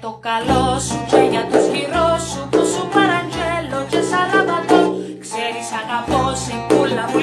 το καλό σου και για το σκληρό σου που σου παραγγέλω και σαραβατώ Ξέρεις αγαπώ σε κούλα μου